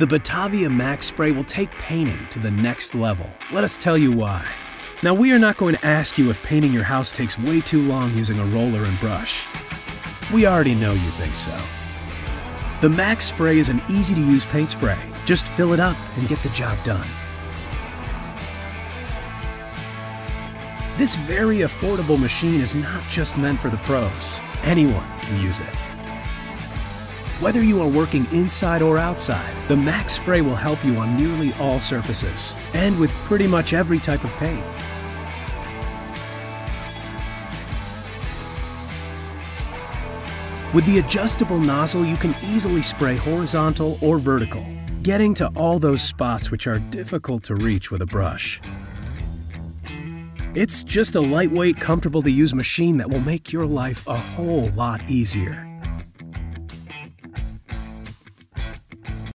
The Batavia Max Spray will take painting to the next level. Let us tell you why. Now, we are not going to ask you if painting your house takes way too long using a roller and brush. We already know you think so. The Max Spray is an easy to use paint spray. Just fill it up and get the job done. This very affordable machine is not just meant for the pros. Anyone can use it. Whether you are working inside or outside, the Max Spray will help you on nearly all surfaces and with pretty much every type of paint. With the adjustable nozzle, you can easily spray horizontal or vertical, getting to all those spots which are difficult to reach with a brush. It's just a lightweight, comfortable to use machine that will make your life a whole lot easier.